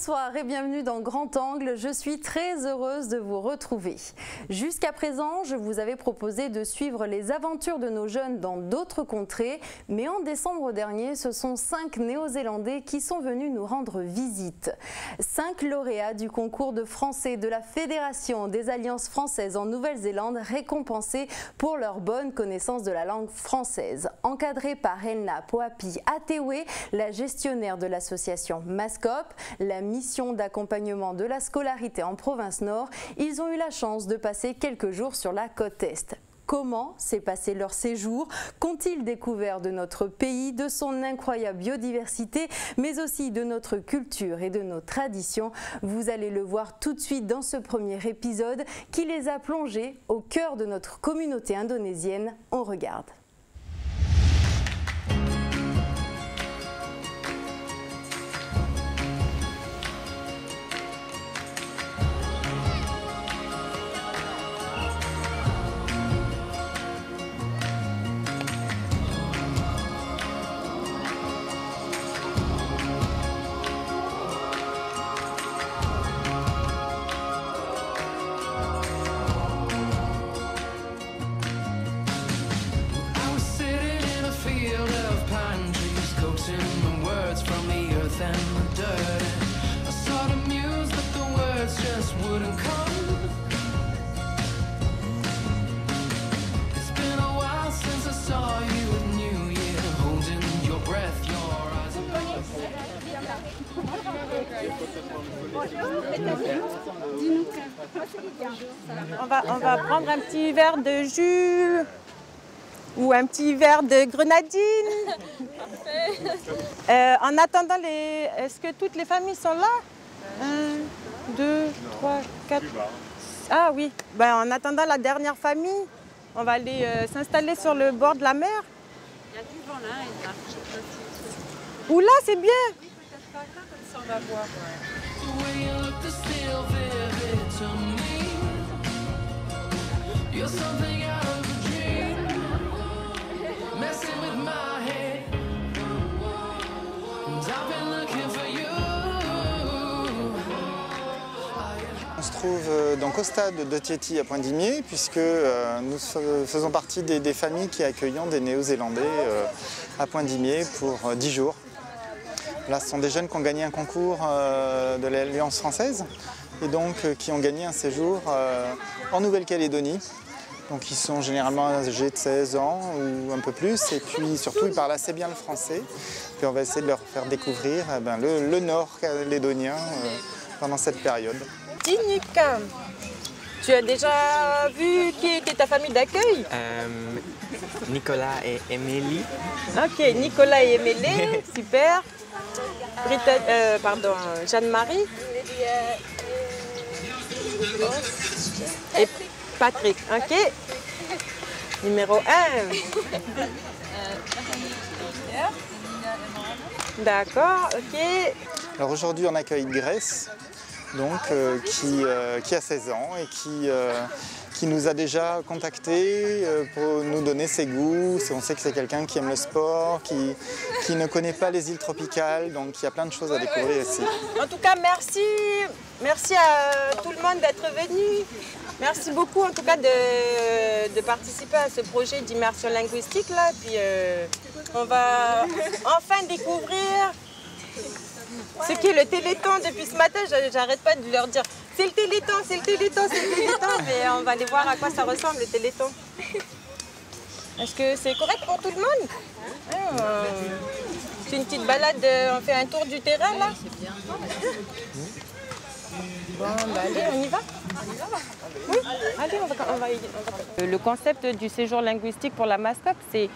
Bonsoir et bienvenue dans Grand Angle. Je suis très heureuse de vous retrouver. Jusqu'à présent, je vous avais proposé de suivre les aventures de nos jeunes dans d'autres contrées, mais en décembre dernier, ce sont cinq Néo-Zélandais qui sont venus nous rendre visite. Cinq lauréats du concours de français de la Fédération des Alliances françaises en Nouvelle-Zélande récompensés pour leur bonne connaissance de la langue française. Encadrés par Elna Poapi Atewe, la gestionnaire de l'association Mascop, la mission d'accompagnement de la scolarité en province nord, ils ont eu la chance de passer quelques jours sur la côte Est. Comment s'est passé leur séjour? Qu'ont-ils découvert de notre pays, de son incroyable biodiversité, mais aussi de notre culture et de nos traditions? Vous allez le voir tout de suite dans ce premier épisode qui les a plongés au cœur de notre communauté indonésienne. On regarde. On va, on va prendre un petit verre de jus ou un petit verre de grenadine. Euh, en attendant, les... est-ce que toutes les familles sont là? Un, deux, trois, quatre. Ah oui. Ben, en attendant la dernière famille, on va aller euh, s'installer sur le bord de la mer. Il y a du vent là, et là. Oula, c'est bien. Peut-être pas là, comme ça on On se trouve euh, donc au stade de Tieti à Poindimier, puisque euh, nous fa- faisons partie des, familles qui accueillons des Néo-Zélandais euh, à Poindimier pour euh, 10 jours. Là, ce sont des jeunes qui ont gagné un concours euh, de l'Alliance française et donc euh, qui ont gagné un séjour euh, en Nouvelle-Calédonie. Donc ils sont généralement âgés de 16 ans ou un peu plus et puis surtout ils parlent assez bien le français. Puis on va essayer de leur faire découvrir eh ben, le, le nord calédonien euh, pendant cette période. Tinika, tu as déjà vu qui était ta famille d'accueil? Euh, Nicolas et Émilie. Ok, Nicolas et Émélé, super. Euh, pardon, Jeanne-Marie. Et Patrick, ok. Numéro 1. D'accord, ok. Alors aujourd'hui, on accueille Grèce, donc, euh, qui, euh, qui a 16 ans et qui, euh, qui nous a déjà contactés euh, pour nous donner ses goûts. On sait que c'est quelqu'un qui aime le sport, qui, qui ne connaît pas les îles tropicales, donc il y a plein de choses à découvrir ici. En tout cas, merci. Merci à tout le monde d'être venu. Merci beaucoup en tout cas de, de participer à ce projet d'immersion linguistique là. Puis euh, on va enfin découvrir ce qu'est le téléthon. Depuis ce matin, j'arrête pas de leur dire c'est le téléthon, c'est le téléthon, c'est le téléthon. Mais on va aller voir à quoi ça ressemble le téléthon. Est-ce que c'est correct pour tout le monde? Hein, euh, C'est une petite balade, euh, on fait un tour du terrain là? Bon, bah allez, on y va Oui, allez, on va, on va y- on va- Le concept du séjour linguistique pour la MASCOP, c'est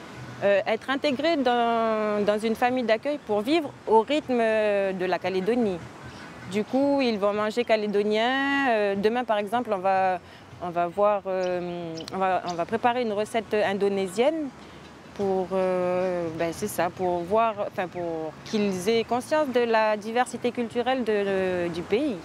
euh, être intégré dans, dans une famille d'accueil pour vivre au rythme euh, de la Calédonie. Du coup, ils vont manger calédonien. Euh, demain, par exemple, on va, on va, voir, on va, on va préparer une recette indonésienne pour, ben, c'est ça, pour voir, pour qu'ils aient conscience de la diversité culturelle de- du pays.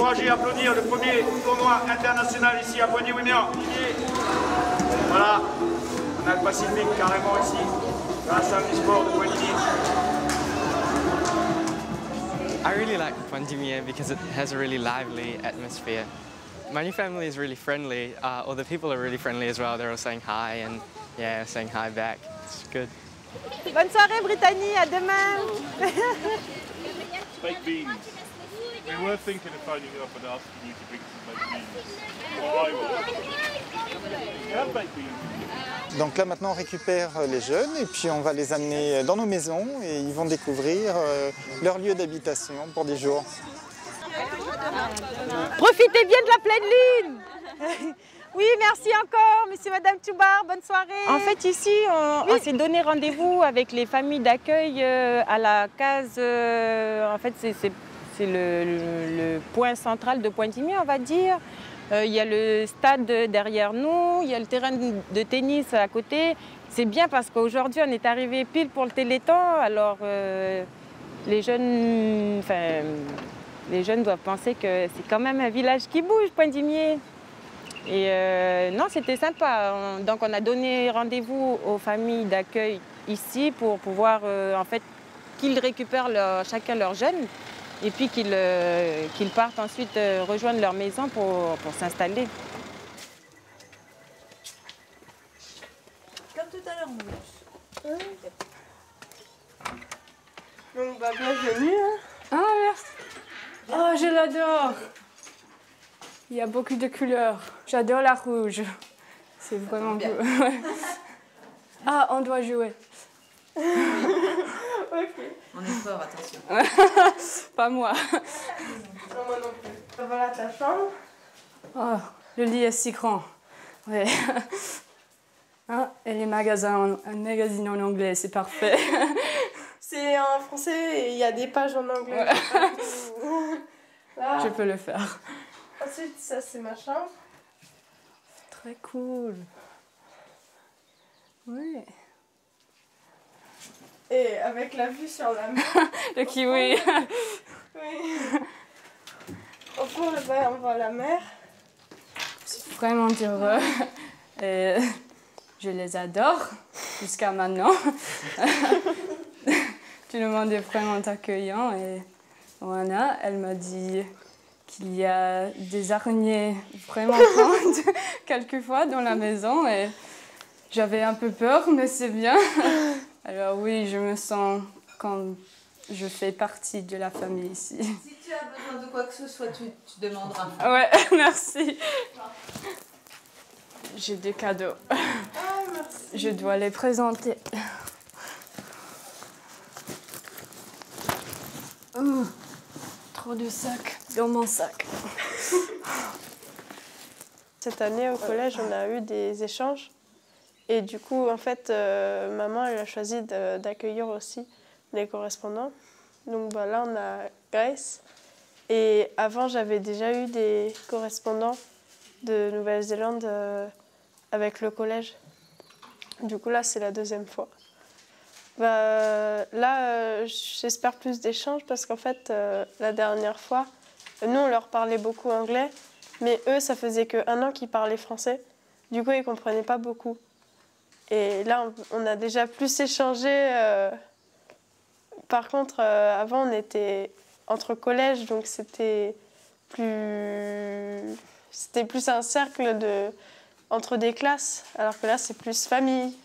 Encourager et applaudir le premier tournoi international ici à Poigny-Wimmer. Voilà, on a le Pacifique carrément ici, dans la salle du sport de Poigny. I really like Pandemia because it has a really lively atmosphere. My new family is really friendly, uh, or the people are really friendly as well. They're all saying hi and yeah, saying hi back. It's good. Bonne soirée Brittany, à demain. We were thinking of phoning you up and asking you to bring some baked beans. Or I will. You have baked beans. Donc là maintenant on récupère euh, les jeunes et puis on va les amener dans nos maisons et ils vont découvrir euh, leur lieu d'habitation pour des jours. Profitez bien de la pleine lune Oui, merci encore, monsieur, madame Toubar, bonne soirée. En fait, ici, on, on s'est donné rendez-vous avec les familles d'accueil euh, à la case. euh, en fait, c'est c'est- le, point central de Pointigny, on va dire. Euh, Il y a le stade derrière nous, il y a le terrain de tennis à côté. C'est bien parce qu'aujourd'hui, on est arrivé pile pour le téléthon, alors euh, les jeunes. Les jeunes doivent penser que c'est quand même un village qui bouge, Pointigny. Et euh, non, c'était sympa. On- donc on a donné rendez-vous aux familles d'accueil ici pour pouvoir en fait qu'ils récupèrent chacun leurs jeunes et puis qu'ils euh, qu'ils partent ensuite euh, rejoindre leur maison pour, pour s'installer. Comme tout à l'heure, mon gosse. Donc, bah, bienvenue. hein. Ah, merci. Oh, je l'adore. Il y a beaucoup de couleurs. J'adore la rouge. C'est vraiment. Ouais. Ah, on doit jouer. Ok. On est fort, attention. Pas moi. Non, moi non plus. Voilà ta chambre. Oh, le lit est si grand. Ouais. Ah, et les magasins, en- un magazine en anglais, c'est parfait. C'est en français et il y a des pages en anglais. Là. Je peux le faire. Ensuite, ça, c'est ma chambre. Très cool. Oui. Et avec la vue sur la mer. Le kiwi. Oui. Au fond, là-bas, on voit la mer. vraiment heureux. Et je les adore jusqu'à maintenant. Tout le monde est vraiment accueillant. Et Oana, elle m'a dit qu'il y a des araignées vraiment grandes quelquefois dans la maison. Et j'avais un peu peur, mais c'est bien. Alors oui, je me sens comme je fais partie de la famille ici. Si tu as besoin de quoi que ce soit, tu, tu demanderas. Ouais, merci. J'ai des cadeaux. Je dois les présenter. Hum, trop de sacs dans mon sac. Cette année, au collège, on a eu des échanges. Et du coup, en fait, euh, maman, elle a choisi d'accueillir aussi les correspondants. Donc bah, là, on a Grace. Et avant, j'avais déjà eu des correspondants de Nouvelle-Zélande euh, avec le collège. Du coup, là, c'est la deuxième fois. Bah, là, euh, j'espère plus d'échanges parce qu'en fait, la dernière fois, nous, on leur parlait beaucoup anglais, mais eux, ça faisait qu'un an qu'ils parlaient français. Du coup, ils ne comprenaient pas beaucoup. Et là, on, a déjà plus échangé. euh, Par contre, euh, avant, on était entre collèges, donc c'était plus... C'était plus un cercle de... entre des classes, alors que là, c'est plus famille.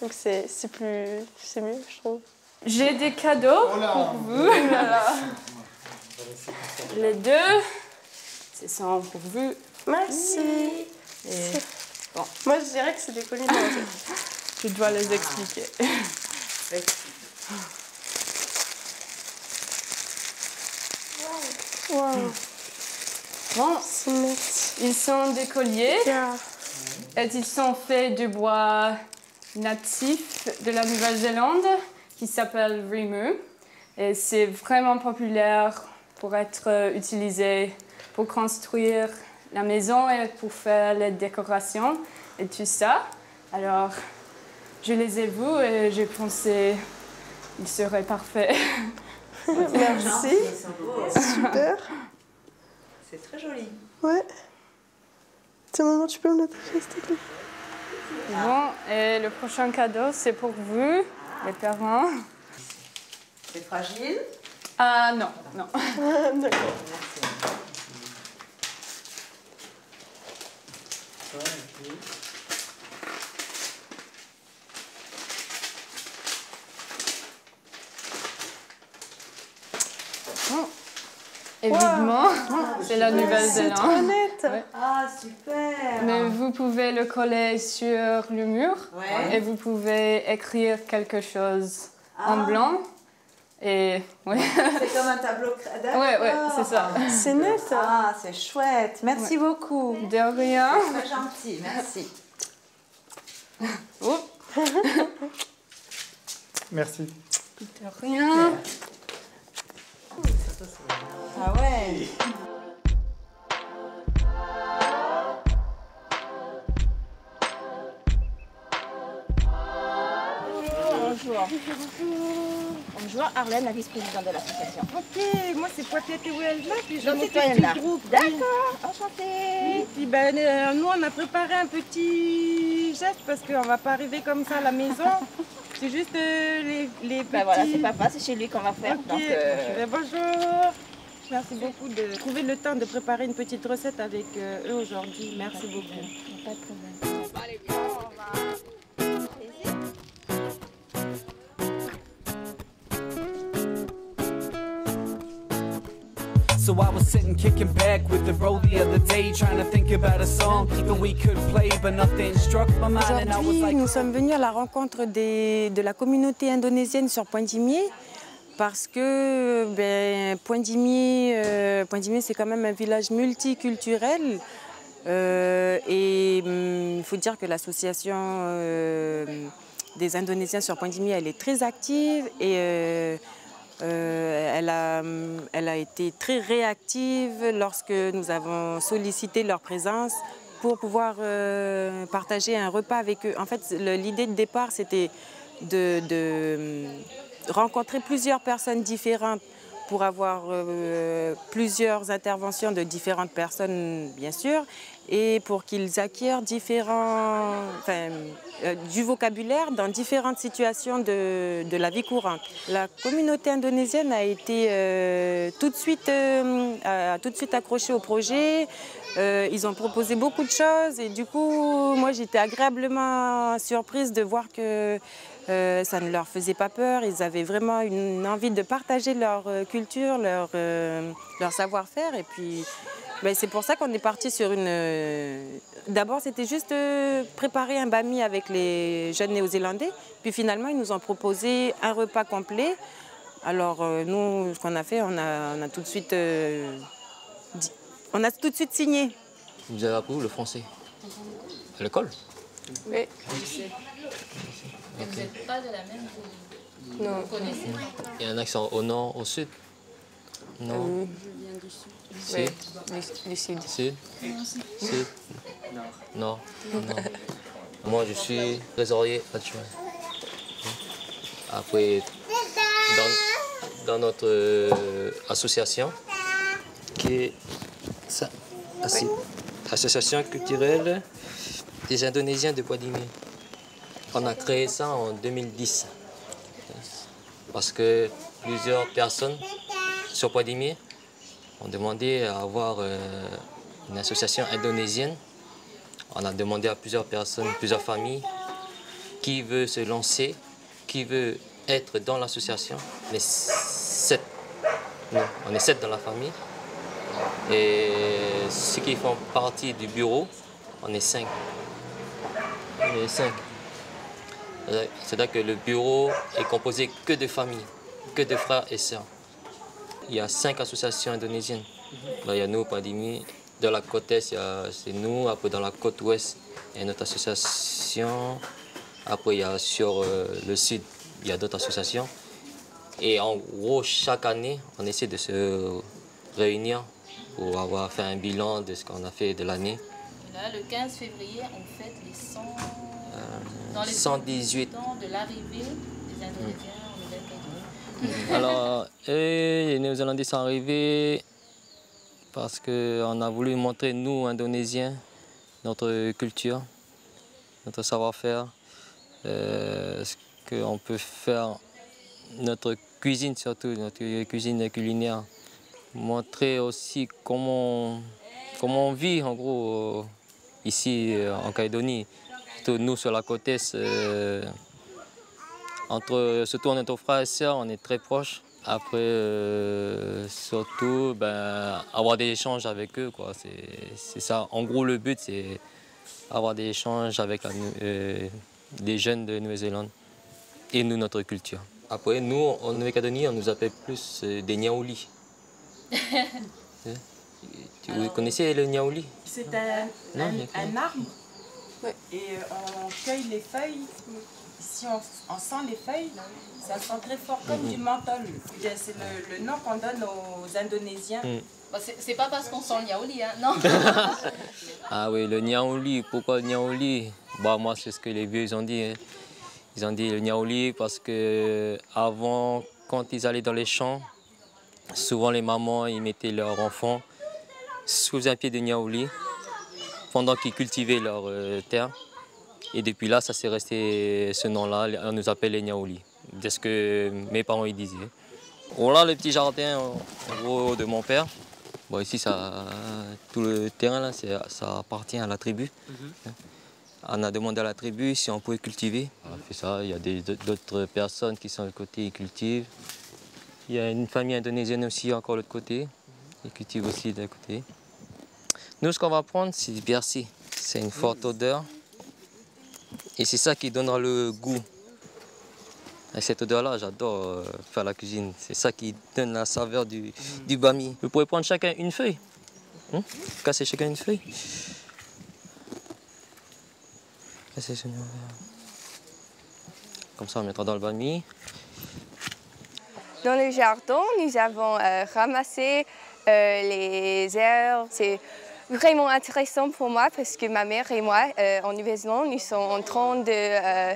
Donc c'est c'est plus... c'est mieux, je trouve. J'ai des cadeaux pour vous. Les deux, c'est ça pour vous. Merci. Et bon, Moi, je dirais que c'est des colis mélangés. je dois les expliquer. Wow. Bon, ils sont des colliers et ils sont faits de bois natif de la Nouvelle-Zélande qui s'appelle Rimu. Et c'est vraiment populaire pour être euh, utilisé pour construire la maison et pour faire les décorations et tout ça. Alors, je les ai vus et j'ai pensé qu'ils seraient parfaits. Merci. Super. C'est très joli. Ouais. Tiens, maman, tu peux me l'attacher, s'il te plaît? Bon, et le prochain cadeau, c'est pour vous, les parents. C'est fragile? Ah non, non. D'accord. Évidemment, c'est la C'est trop Nouvelle-Zélande. Ouais. Ah, super. Mais vous pouvez le coller sur le mur Ouais. et vous pouvez écrire quelque chose en Ah. blanc. Et ouais. C'est comme un tableau. Ouais, ouais, c'est ça. C'est net. Ah, c'est chouette. Merci beaucoup. De rien. Très gentil, merci. Oh, Merci. de rien. Ah ouais. Bonjour. Bonjour, Arlène, la vice-présidente de l'association. Ok, moi c'est Poitiers Elma, puis je Elma. petit groupe. D'accord, enchantée. Puis ben, euh, nous on a préparé un petit geste parce qu'on va pas arriver comme ça à la maison. C'est juste euh, les, les petits... Ben voilà, c'est papa, c'est chez lui qu'on va faire. Ok, Donc, euh, bonjour. Merci beaucoup de trouver le temps de préparer une petite recette avec eux aujourd'hui. Merci beaucoup. pas de problème. Sitting kicking back with the bro the other day, trying to think about a song that we could play, but nothing struck my mind, and I was Aujourd'hui, like. nous sommes venus à la rencontre des- de la communauté indonésienne sur Pointe-Dimier parce que ben, Pointe-Dimier, euh, c'est quand même un village multiculturel. euh, et hum, il faut dire que l'association euh, des Indonésiens sur Pointe-Dimier, elle est très active et euh, euh, elle, a, été très réactive lorsque nous avons sollicité leur présence pour pouvoir euh, partager un repas avec eux. En fait, l'idée de départ, c'était de, hum, rencontrer plusieurs personnes différentes pour avoir euh, plusieurs interventions de différentes personnes, bien sûr, et pour qu'ils acquièrent différents, enfin, euh, du vocabulaire dans différentes situations de, la vie courante. La communauté indonésienne a été euh, tout, de suite, euh, a tout de suite accrochée au projet. Euh, ils ont proposé beaucoup de choses et du coup, moi j'étais agréablement surprise de voir que ça ne leur faisait pas peur. Ils avaient vraiment une envie de partager leur culture, leur, leur savoir-faire. Et puis, ben, c'est pour ça qu'on est parti sur une. euh, D'abord, c'était juste euh, préparer un bami avec les jeunes néo-zélandais. Puis finalement, ils nous ont proposé un repas complet. Alors, euh, nous, ce qu'on a fait, on a, on a tout de suite. euh, dit- on a tout de suite signé. Vous avez appris où le français? À l'école? Oui. Et vous n'êtes pas de la même Non. Vous connaissez Il y a un accent au nord, au sud? Non Je viens du sud. Du sud. Sud. Sud Non. Non. Moi, je suis trésorier adjoint. Après, dans, dans notre euh, association, qui est ça, assi- Association culturelle des Indonésiens de Poidimé. On a créé ça en 2010 parce que plusieurs personnes sur Poidimé ont demandé à avoir euh, une association indonésienne. On a demandé à plusieurs personnes, plusieurs familles, qui veut se lancer, qui veut être dans l'association. On est sept. On est sept dans la famille. Et ceux qui font partie du bureau, on est cinq. On est cinq. C'est-à-dire que le bureau est composé que de familles, que de frères et sœurs. Il y a cinq associations indonésiennes. Là, il y a nous, Padimi. Dans la côte est, c'est nous. Après, dans la côte ouest, il y a notre association. Après, il y a sur euh, le sud, il y a d'autres associations. Et en gros, chaque année, on essaie de se réunir pour avoir fait un bilan de ce qu'on a fait de l'année. Là, le 15 février, on fête les 100... dans les 118. ans de l'arrivée des Indonésiens. Alors, eux, les Néo-Zélandais sont arrivés parce qu'on a voulu montrer, nous, Indonésiens, notre culture, notre savoir-faire, euh, ce qu'on peut faire, notre cuisine surtout, notre cuisine culinaire. Montrer aussi comment, comment on vit en gros euh, ici euh, en Calédonie. Nous sur la côte est, euh, entre, surtout entre frères et sœurs, on est très proches. Après, euh, surtout, ben, avoir des échanges avec eux. quoi. C'est c'est ça. En gros, le but, c'est avoir des échanges avec la euh, les jeunes de Nouvelle-Zélande et nous, notre culture. Après, nous, en Nouvelle-Calédonie, on nous appelle plus euh, des Niaoulis. Hein? Tu vous connaissez le Niaouli? C'est un, Non, un- arbre et euh, on cueille les feuilles. Si on, on sent les feuilles, ça sent très fort comme Mhm. du menthol. C'est le, le nom qu'on donne aux Indonésiens. Mm. Bah, c'est pas parce qu'on sent le yaouli, hein, non Ah oui, le Niaouli. Pourquoi le Niaouli bah, Moi, c'est ce que les vieux ils ont dit. hein. Ils ont dit le Niaouli parce que avant, quand ils allaient dans les champs, souvent les mamans, ils mettaient leurs enfants sous un pied de Niaouli pendant qu'ils cultivaient leur euh, terre. Et depuis là, ça s'est resté ce nom-là. On nous appelle les Niaouli. C'est ce que mes parents ils disaient. Voilà le petit jardin en gros de mon père. Bon, ici, ça, tout le terrain, là, ça appartient à la tribu. On a demandé à la tribu si on pouvait cultiver. On a fait ça. Il y a d'autres personnes qui sont de côté, ils cultivent. Il y a une famille indonésienne aussi encore de l'autre côté. Ils cultivent aussi de l'autre côté. Nous, ce qu'on va prendre, c'est du persil. C'est une forte odeur. Et c'est ça qui donnera le goût. Et cette odeur-là, j'adore euh, faire la cuisine. C'est ça qui donne la saveur du, du bami. Vous pouvez prendre chacun une feuille. Hein? Casser chacun une feuille. Casser chacun une feuille. Comme ça, on mettra dans le bami. Dans le jardin, nous avons euh, ramassé euh, les herbes. C'est vraiment intéressant pour moi parce que ma mère et moi, euh, en Nouvelle-Zélande, nous sommes en train de euh,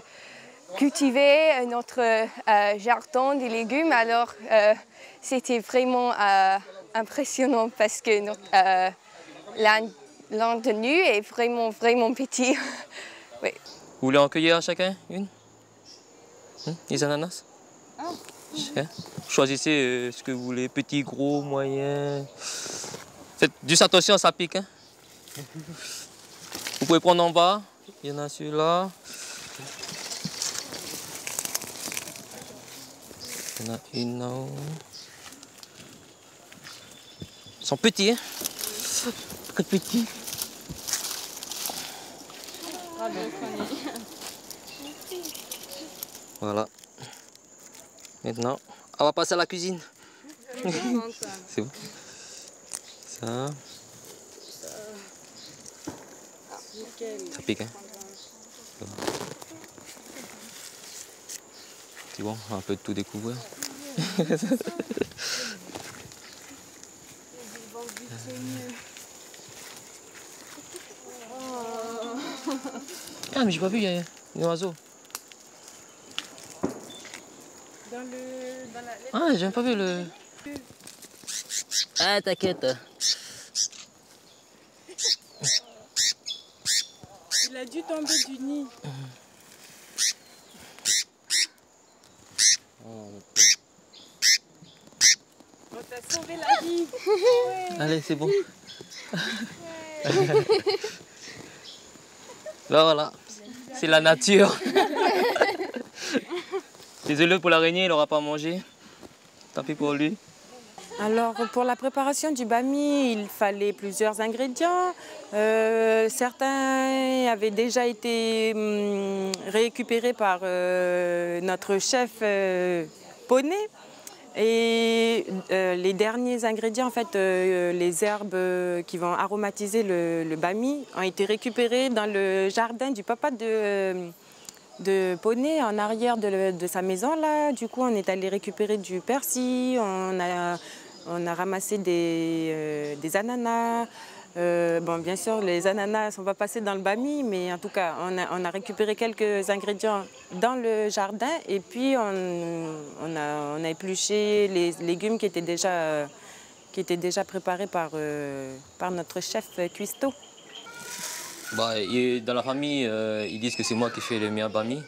cultiver notre euh, jardin de légumes. Alors, euh, c'était vraiment euh, impressionnant parce que notre, euh, l'un de nous est vraiment, vraiment petit. oui. Vous voulez en cueillir chacun une? Hein Les ananas? Chacun. Choisissez ce que vous voulez, petit, gros, moyen. Faites juste attention, ça pique. hein. Vous pouvez prendre en bas. Il y en a celui-là. Il y en a une là-haut. Ils sont petits, hein Très petits. Voilà. Maintenant, on va passer à la cuisine. C'est bon. Ça. Ça pique, hein. C'est bon, on va un peu de tout découvrir. ah, mais j'ai pas vu, il y a un oiseau. Dans le, dans la, Ah, j'ai pas vu le. Ah, t'inquiète. Il a dû tomber du nid. On t'a sauvé la vie. Allez, c'est bon. Là, voilà. C'est la nature. Désolé pour l'araignée, il n'aura pas mangé. Tant pis pour lui. Alors, pour la préparation du bami, il fallait plusieurs ingrédients. Euh, certains avaient déjà été hum, récupérés par euh, notre chef euh, Poney. Et les derniers ingrédients, en fait, les herbes qui vont aromatiser le, bami, ont été récupérés dans le jardin du papa de, Poney, en arrière de, de sa maison. Là. Du coup, on est allé récupérer du persil, on a, on a ramassé des, euh, ananas. Euh, bon, bien sûr, les ananas ne sont pas passés dans le bami, mais en tout cas, on a, on récupéré quelques ingrédients dans le jardin et puis on, on a, on épluché les légumes qui étaient déjà, qui déjà par, euh, par notre chef cuistot. Bah, dans la famille, ils disent que c'est moi qui fais le meilleur bami.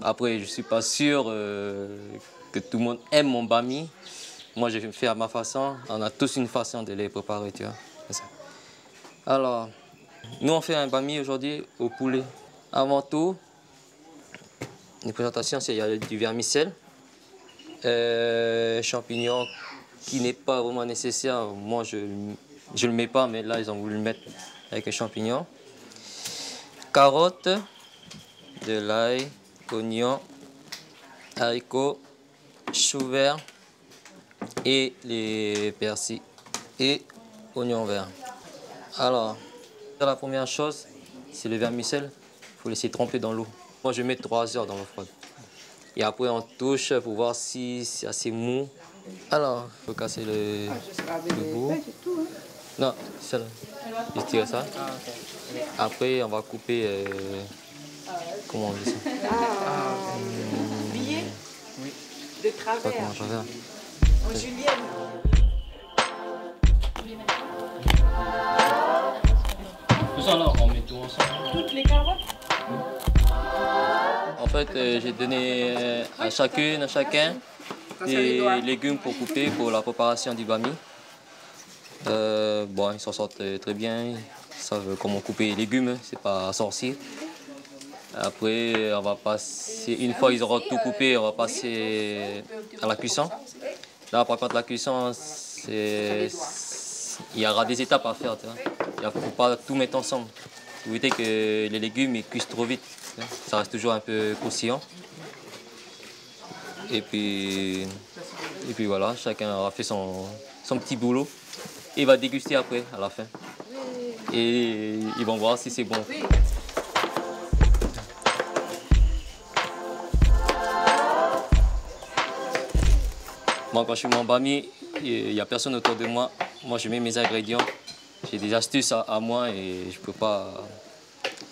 Après, je ne suis pas sûr que tout le monde aime mon bami. Moi, je fais à ma façon. On a tous une façon de les préparer, tu vois. Alors, nous, on fait un bami aujourd'hui au poulet. Avant tout, une présentation, c'est du vermicelle, euh, champignons qui n'est pas vraiment nécessaire. Moi, je ne le mets pas, mais là, ils ont voulu le mettre avec les champignons. Carottes, de l'ail, oignons, haricots, choux verts et les persils et oignons verts. Alors, la première chose, c'est le vermicelle. Il faut laisser tremper dans l'eau. Moi, je mets 3 heures dans l'eau froide. Et après, on touche pour voir si c'est assez mou. Alors, il faut casser le, le bout. Non, celle-là. Je tire ça. Après, on va couper. euh, comment on dit ça? Billet Oui. de Je sais pas travers. Julienne. Tout ça là, on met tout ensemble. Toutes les carottes En fait, euh, j'ai donné euh, à chacune, à chacun, des légumes pour couper pour la préparation du bami. Euh, bon, ils s'en sortent très bien. Ils savent comment couper les légumes, c'est pas sorcier. Après, on va passer, une fois qu'ils auront tout coupé, on va passer à la cuisson. Là, par contre, la cuisson, il y aura des étapes à faire. Il ne faut pas tout mettre ensemble. Pour éviter que les légumes ils cuisent trop vite. Ça reste toujours un peu croustillant. Et puis, et puis voilà, chacun aura fait son, son petit boulot. Et il va déguster après, à la fin. Et ils vont voir si c'est bon. Moi, quand je fais mon bami, il n'y a personne autour de moi. Moi, je mets mes ingrédients. J'ai des astuces à, moi et je peux pas.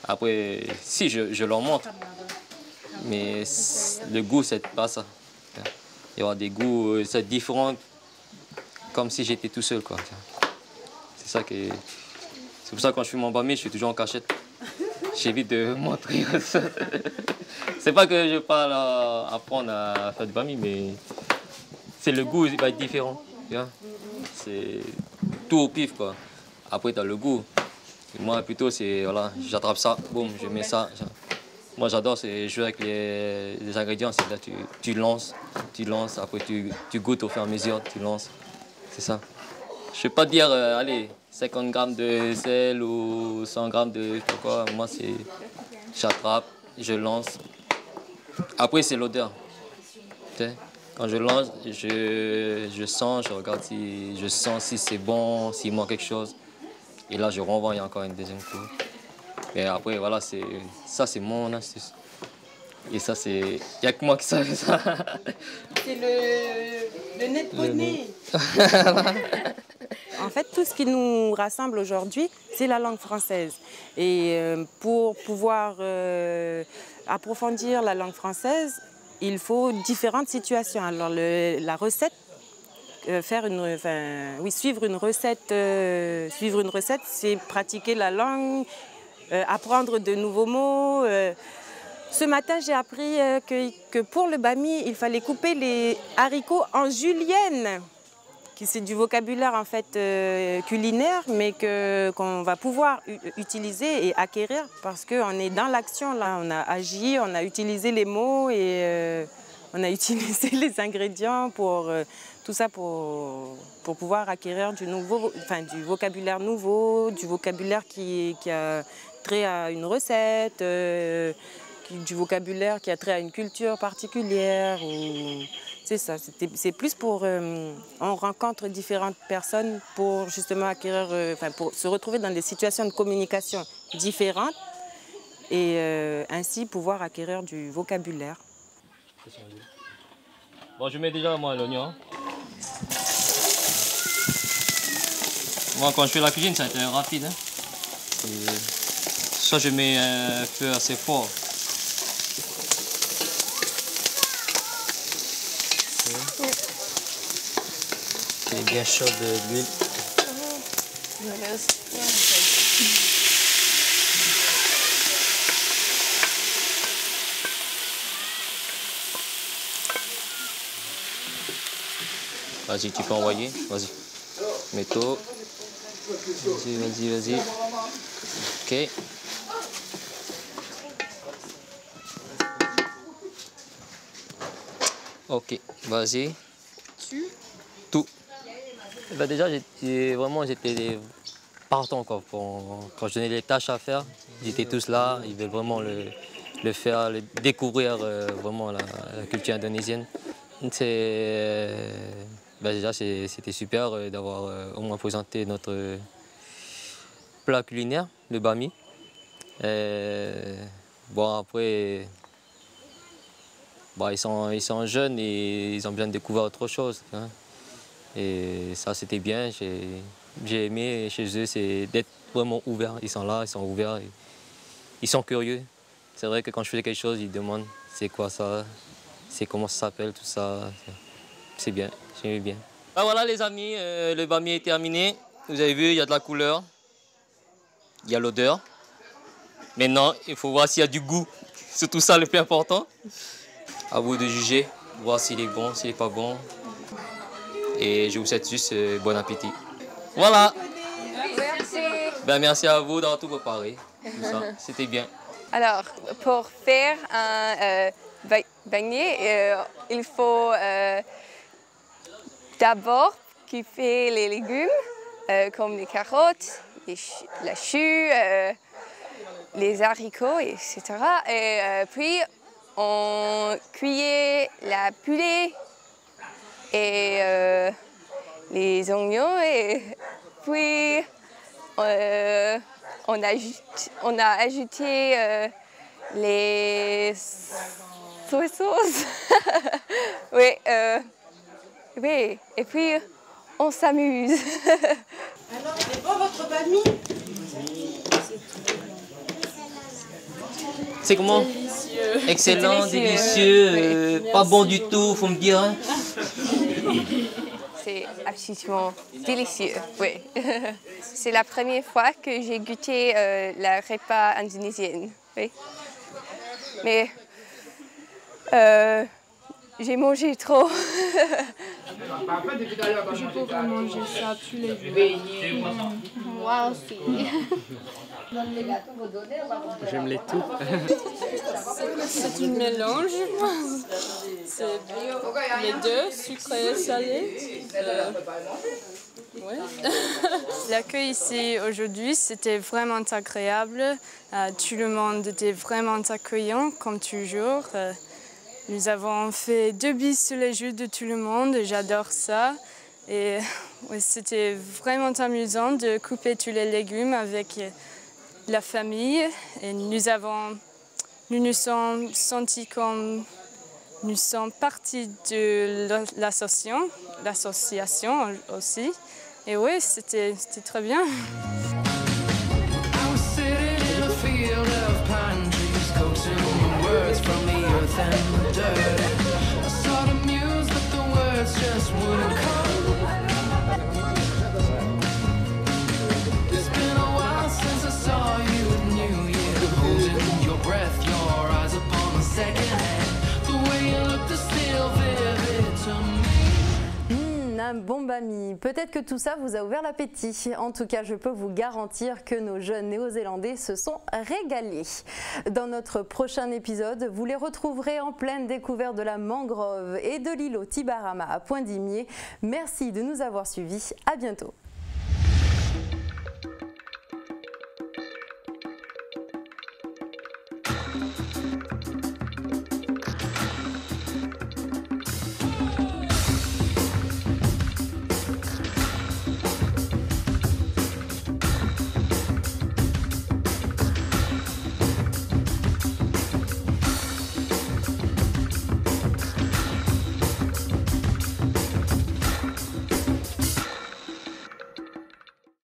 Après, si, je, leur montre. Mais le goût, c'est pas ça. Il y aura des goûts euh, c'est différents, comme si j'étais tout seul. quoi. C'est ça que. C'est pour ça que quand je fais mon bami, je suis toujours en cachette. J'évite de montrer ça. C'est pas que je parle à apprendre à faire du bami, mais c'est le goût, va être différent. C'est tout au pif, quoi. Après, as le goût. Moi, plutôt, c'est, voilà, j'attrape ça, boum, je mets ça. Moi, j'adore, c'est jouer avec les, ingrédients. C'est là, tu, tu lances, tu lances, après, tu, tu goûtes au fur et à mesure, tu lances. C'est ça. Je vais pas dire, euh, allez, 50 grammes de sel ou 100 grammes de quoi. Moi, c'est, j'attrape, je lance. Après, c'est l'odeur. Quand je lance, je, je sens, je regarde si je sens si c'est bon, s'il manque quelque chose. Et là, je renvoie, il y a encore une deuxième coup. Et après, voilà, c'est, ça, c'est mon astuce. Et ça, c'est. Il n'y a que moi qui savais ça. C'est le, le nez de Le poney. En fait, tout ce qui nous rassemble aujourd'hui, c'est la langue française. Et euh, pour pouvoir euh, approfondir la langue française, il faut différentes situations. Alors, la recette, euh, faire une, enfin, oui, suivre une recette, euh, suivre une recette, c'est pratiquer la langue, euh, apprendre de nouveaux mots. Ce matin, j'ai appris que, que pour le bami, il fallait couper les haricots en julienne c'est du vocabulaire en fait euh, culinaire, mais qu'on va pouvoir utiliser et acquérir parce qu'on est dans l'action là. On a agi, on a utilisé les mots et euh, on a utilisé les ingrédients pour euh, tout ça pour, pouvoir acquérir du nouveau, vocabulaire nouveau, du vocabulaire qui, a trait à une recette. du vocabulaire qui a trait à une culture particulière. C'est ça, c'est plus pour... euh, on rencontre différentes personnes pour justement acquérir, euh, enfin pour se retrouver dans des situations de communication différentes et euh, ainsi pouvoir acquérir du vocabulaire. Bon, je mets déjà moi l'oignon. Moi, quand je fais la cuisine, ça a été rapide. hein. Ça, je mets un feu assez fort. Bien chaud de l'huile. Vas-y, tu peux envoyer. Vas-y. Mets-toi. Vas-y, vas-y, vas-y. Ok. Ok, vas-y. Bah déjà, j'étais vraiment j'étais partant quand je donnais les tâches à faire, étaient tous là. Ils veulent vraiment le, le faire, découvrir euh, vraiment la, culture indonésienne. Bah déjà, c'était super euh, d'avoir euh, au moins présenté notre plat culinaire, le bami. Bon après, bah, ils, sont, ils sont jeunes et ils ont besoin de découvrir autre chose. Et ça, c'était bien. J'ai aimé chez eux, c'est d'être vraiment ouverts. Ils sont là, ils sont ouverts. ils sont curieux. C'est vrai que quand je fais quelque chose, ils demandent c'est quoi ça, c'est comment ça s'appelle, tout ça? C'est bien, j'aimais bien. Ah, voilà les amis, euh, le bami est terminé. Vous avez vu, il y a de la couleur, il y a l'odeur. Maintenant, il faut voir s'il y a du goût. C'est tout ça le plus important. À vous de juger, voir s'il est bon, s'il n'est pas bon. Et je vous souhaite juste euh, bon appétit. Voilà. Merci. Ben, merci à vous d'avoir tout préparé. C'était bien. Alors, pour faire un euh, ba- beignet, euh, il faut euh, d'abord couper les légumes, euh, comme les carottes, les ch- la chou, euh, les haricots, etc. Et euh, puis, on cuit la poulet et euh, les oignons. Et puis, euh, on, ajoute- on a ajouté euh, les sauces. oui, euh, oui, et puis on s'amuse. Alors, il est bon votre bami? C'est comment? Délicieux. Excellent, Délicieux. délicieux, Oui. euh, pas bon du tout, faut me dire. C'est absolument délicieux, oui. C'est la première fois que j'ai goûté euh, la repas indonésienne, oui. Mais euh, j'ai mangé trop. Je pourrais manger ça tous les jours. Moi aussi. J'aime les tout. C'est une mélange. C'est les deux, sucré et salé. Euh, ouais. L'accueil ici aujourd'hui, c'était vraiment agréable. Euh, tout le monde était vraiment accueillant, comme toujours. Euh, nous avons fait deux bis sur les joues de tout le monde, j'adore ça. Et ouais, c'était vraiment amusant de couper tous les légumes avec la famille. Et nous avons, nous nous sommes sentis comme nous sommes partie de la- l'association, l'association aussi. Et oui, c'était très bien. Bon bami. Peut-être que tout ça vous a ouvert l'appétit. En tout cas, je peux vous garantir que nos jeunes néo-zélandais se sont régalés. Dans notre prochain épisode, vous les retrouverez en pleine découverte de la mangrove et de l'îlot Tibarama à Point-d'Imier. Merci de nous avoir suivis. À bientôt.